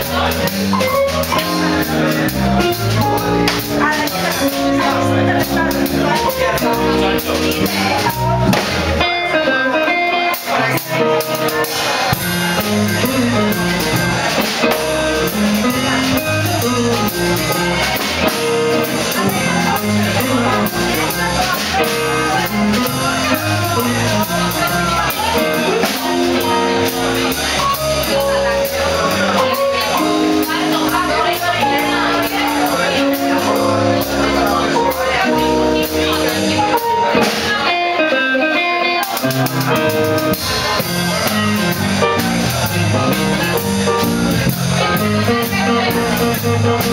Thank you. Música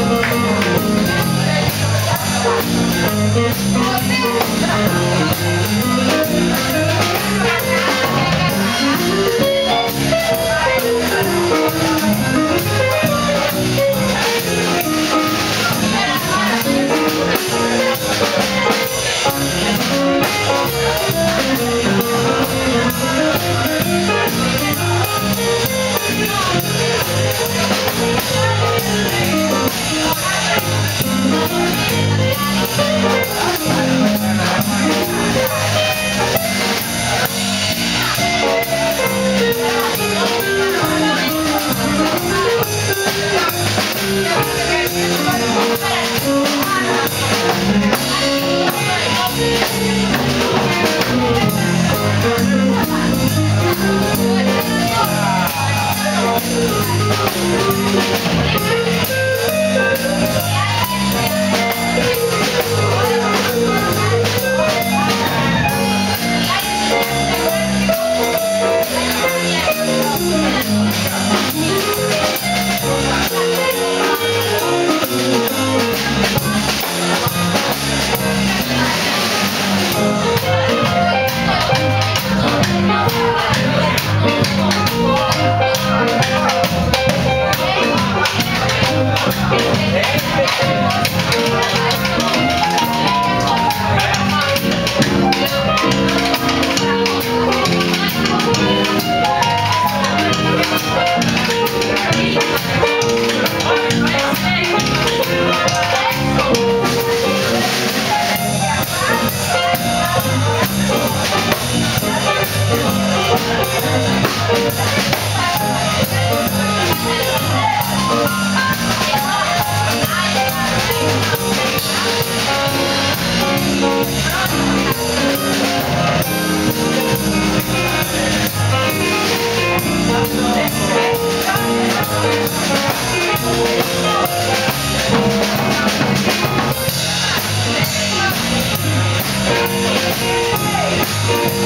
Vamos Yeah.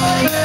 Bye.